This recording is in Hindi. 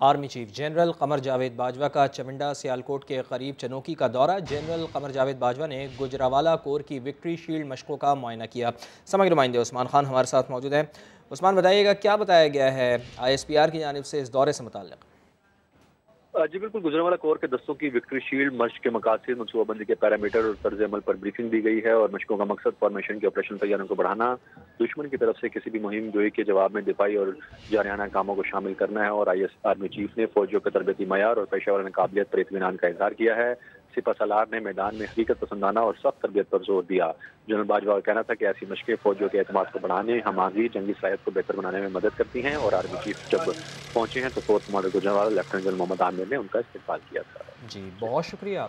Army chief general Qamar Javed Bajwa का चमिंडा सियालकोट के करीब चनोकी का दौरा। जनरल कमर जावेद बाजवा ने गुजरावाला कोर की विक्ट्री शील्ड मशकों का मुआयना किया। समग्र नुमाइंदे उस्मान खान हमारे साथ मौजूद हैं। उस्मान, बताइएगा क्या बताया गया है आई एस पी आर की जानब से इस दौरे से मुतल जी, बिल्कुल। गुजरावाला कोर के दस्तों की विक्ट्री शील्ड मश्क के मकासद मनसूबाबंदी के पैरामीटर और तर्ज अमल पर ब्रीफिंग दी गई है और मशकों का मकसद फॉर्मेशन के ऑपरेशन तैयारों को बढ़ाना दुश्मन की तरफ़ से किसी भी मुहिम जोई के जवाब में दिफाई और जारियाना कामों को शामिल करना है और आई एस आर्मी चीफ ने फौजियों के तरबती मैार और पेशा काबिलियत पर इतमान का इजहार किया है। सिपा सलार ने मैदान में हकीकत पसंदाना और सख्त तरबियत पर ज़ोर दिया। जनरल बाजवा का कहना था कि ऐसी मशकें फौजियों के अहतमाद को बढ़ाने, हम हमारी जंगी सलाहियत को बेहतर बनाने में मदद करती हैं और आर्मी चीफ जब पहुँचे हैं तो fourth commander Gujranwala, lieutenant general Mohammad Amir ने उनका इस्तेमाल किया था। जी, बहुत शुक्रिया